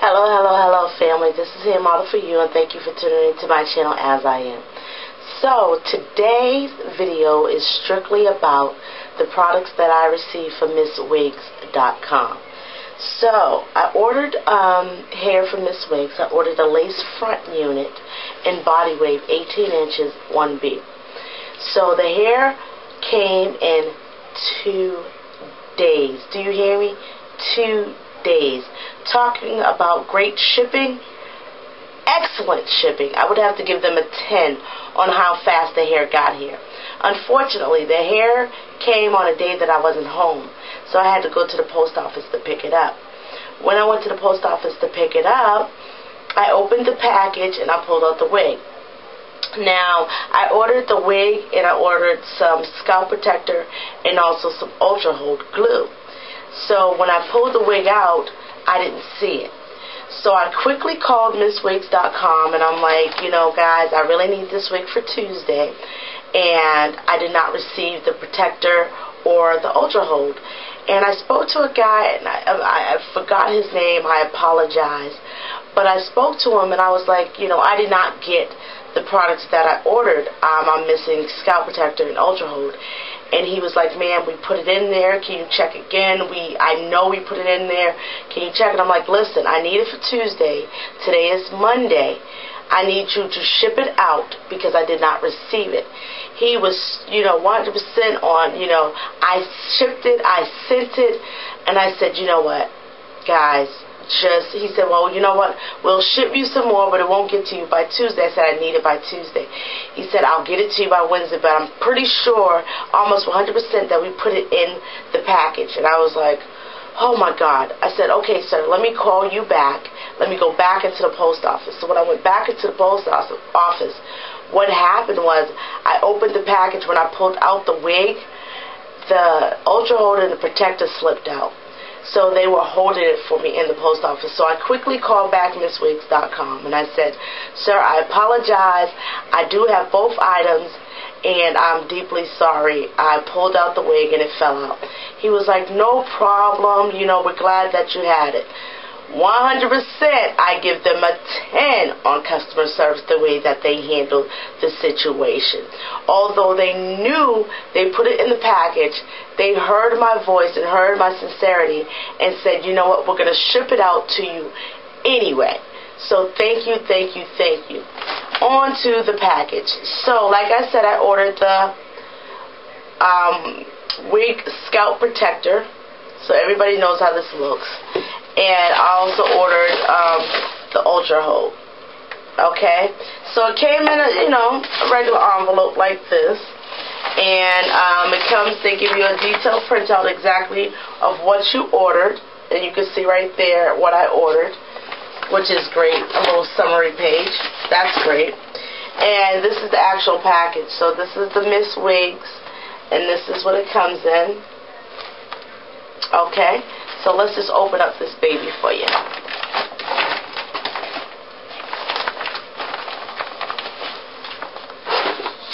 Hello, hello, hello, family. This is Hair Model for you, and thank you for tuning into my channel as I am. So, today's video is strictly about the products that I received from MissWigs.com. So, I ordered um, hair from Miss Wigs. I ordered a lace front unit in body wave 18 inches 1B. So, the hair came in two days. Do you hear me? Two days. Talking about great shipping, excellent shipping. I would have to give them a 10 on how fast the hair got here. Unfortunately, the hair came on a day that I wasn't home, so I had to go to the post office to pick it up. When I went to the post office to pick it up, I opened the package and I pulled out the wig. Now, I ordered the wig and I ordered some scalp protector and also some ultra hold glue. So when I pulled the wig out, I didn't see it. So I quickly called MissWigs.com and I'm like, you know, guys, I really need this wig for Tuesday. And I did not receive the protector or the ultra hold. And I spoke to a guy, and I, I, I forgot his name. I apologize. But I spoke to him, and I was like, you know, I did not get the products that I ordered. Um, I'm missing scalp protector and ultra hold and he was like, "Man, we put it in there. Can you check again? We, I know we put it in there. Can you check it?" I'm like, "Listen, I need it for Tuesday. Today is Monday. I need you to ship it out because I did not receive it." He was, you know, 100% on, you know, I shipped it, I sent it, and I said, "You know what, guys." Just he said, well, you know what? We'll ship you some more, but it won't get to you by Tuesday. I said I need it by Tuesday. He said I'll get it to you by Wednesday, but I'm pretty sure, almost 100% that we put it in the package. And I was like, oh my God. I said, okay, sir, let me call you back. Let me go back into the post office. So when I went back into the post office, what happened was I opened the package. When I pulled out the wig, the ultra holder and the protector slipped out. So they were holding it for me in the post office. So I quickly called back MissWigs.com and I said, Sir, I apologize. I do have both items and I'm deeply sorry. I pulled out the wig and it fell out. He was like, No problem. You know, we're glad that you had it. 100% I give them a 10 on customer service the way that they handled the situation. Although they knew they put it in the package, they heard my voice and heard my sincerity and said, you know what, we're going to ship it out to you anyway. So thank you, thank you, thank you. On to the package. So like I said, I ordered the um, wig scalp protector. So everybody knows how this looks and I also ordered um, the Ultra Hold. Okay, so it came in a you know a regular envelope like this, and um, it comes. They give you a detailed printout exactly of what you ordered, and you can see right there what I ordered, which is great. A little summary page. That's great. And this is the actual package. So this is the Miss Wigs, and this is what it comes in. Okay. So let's just open up this baby for you.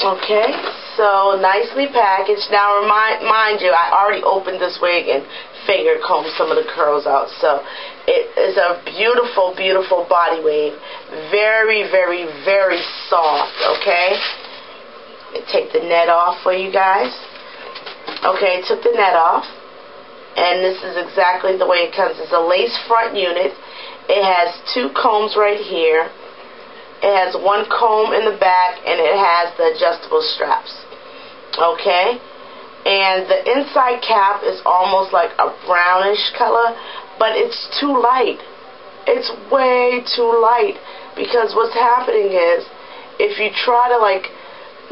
Okay, so nicely packaged. Now, remind, mind you, I already opened this wig and finger combed some of the curls out. So it is a beautiful, beautiful body wave. Very, very, very soft, okay? Take the net off for you guys. Okay, took the net off and this is exactly the way it comes. It's a lace front unit. It has two combs right here. It has one comb in the back and it has the adjustable straps. Okay? And the inside cap is almost like a brownish color, but it's too light. It's way too light because what's happening is if you try to like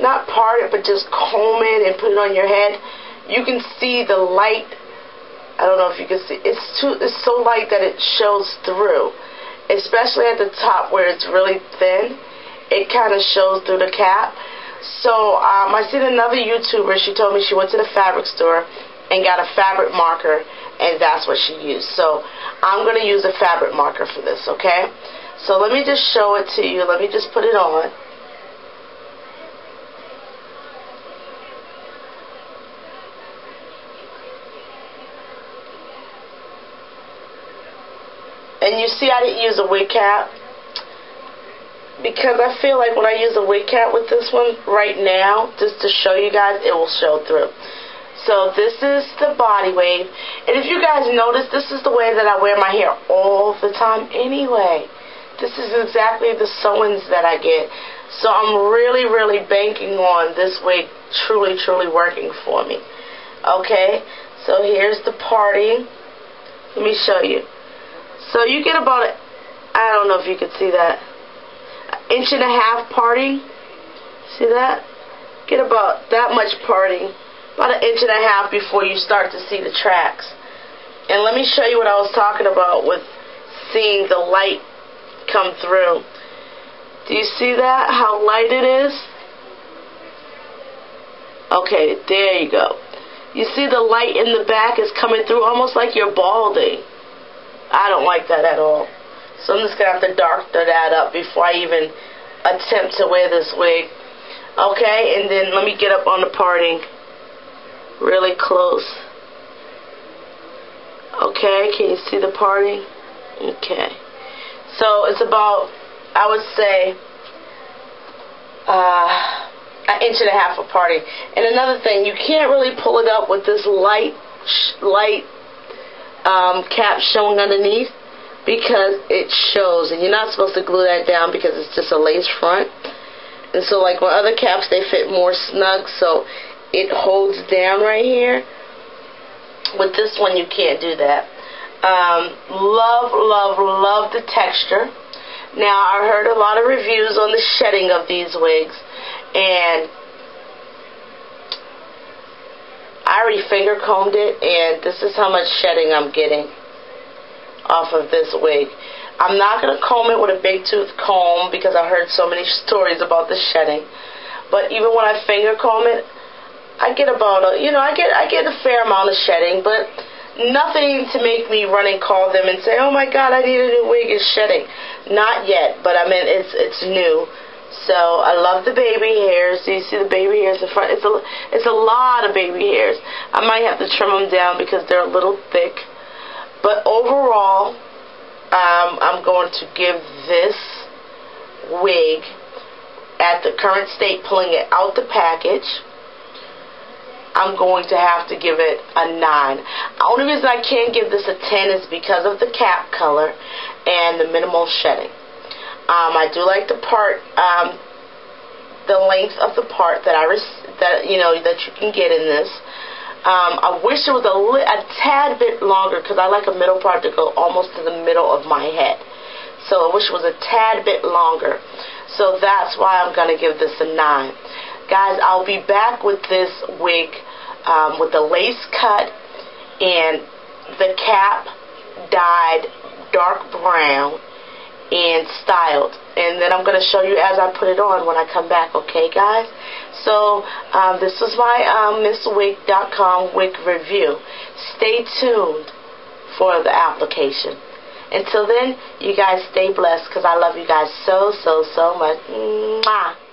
not part it but just comb it and put it on your head, you can see the light I don't know if you can see. It's too. It's so light that it shows through, especially at the top where it's really thin. It kind of shows through the cap. So um, I seen another YouTuber. She told me she went to the fabric store and got a fabric marker, and that's what she used. So I'm going to use a fabric marker for this. Okay. So let me just show it to you. Let me just put it on. And you see I didn't use a wig cap because I feel like when I use a wig cap with this one right now, just to show you guys, it will show through. So this is the body wave. And if you guys notice, this is the way that I wear my hair all the time anyway. This is exactly the sew-ins that I get. So I'm really, really banking on this wig truly, truly working for me. Okay, so here's the parting. Let me show you. So you get about, a, I don't know if you can see that, an inch and a half parting. See that? Get about that much parting about an inch and a half before you start to see the tracks. And let me show you what I was talking about with seeing the light come through. Do you see that? How light it is? Okay, there you go. You see the light in the back is coming through almost like you're balding. I don't like that at all. So I'm just going to have to darken that up before I even attempt to wear this wig. Okay, and then let me get up on the parting really close. Okay, can you see the parting? Okay. So it's about, I would say, uh, an inch and a half of parting. And another thing, you can't really pull it up with this light, light um, cap showing underneath because it shows. And you're not supposed to glue that down because it's just a lace front. And so like with other caps, they fit more snug. So it holds down right here. With this one, you can't do that. Um, love, love, love the texture. Now, I heard a lot of reviews on the shedding of these wigs, and I already finger combed it, and this is how much shedding I'm getting off of this wig. I'm not going to comb it with a big tooth comb because I heard so many stories about the shedding. But even when I finger comb it, I get about a, you know, I get I get a fair amount of shedding, but nothing to make me run and call them and say, oh my God, I need a new wig. It's shedding. Not yet, but I mean it's it's new. So I love the baby hairs. Do you see the baby hairs in front? It's a it's a lot of baby hairs. I might have to trim them down because they're a little thick. But overall, um, I'm going to give this wig at the current state, pulling it out the package I'm going to have to give it a 9. The only reason I can't give this a 10 is because of the cap color and the minimal shedding. Um, I do like the part, um, the length of the part that I that you know that you can get in this. Um, I wish it was a, li- a tad bit longer because I like a middle part to go almost to the middle of my head. So I wish it was a tad bit longer. So that's why I'm going to give this a 9. Guys, I'll be back with this wig um, with the lace cut and the cap dyed dark brown and styled. And then I'm going to show you as I put it on when I come back okay guys? So um, this was my um, MissWig.com wig review. Stay tuned for the application. Until then you guys stay blessed because I love you guys so so so much. Mwah.